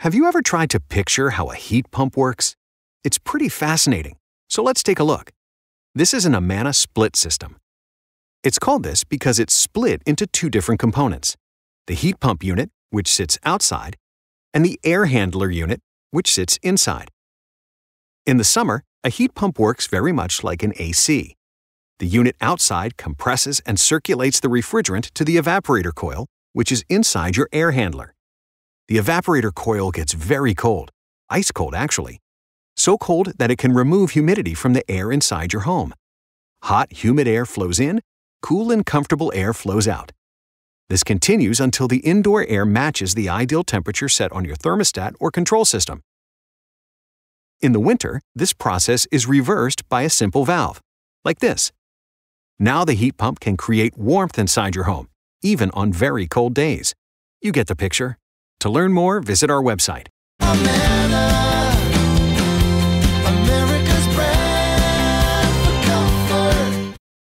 Have you ever tried to picture how a heat pump works? It's pretty fascinating, so let's take a look. This is an Amana split system. It's called this because it's split into two different components the heat pump unit, which sits outside, and the air handler unit, which sits inside. In the summer, a heat pump works very much like an AC. The unit outside compresses and circulates the refrigerant to the evaporator coil, which is inside your air handler. The evaporator coil gets very cold, ice cold actually, so cold that it can remove humidity from the air inside your home. Hot, humid air flows in, cool and comfortable air flows out. This continues until the indoor air matches the ideal temperature set on your thermostat or control system. In the winter, this process is reversed by a simple valve, like this. Now the heat pump can create warmth inside your home, even on very cold days. You get the picture. To learn more, visit our website.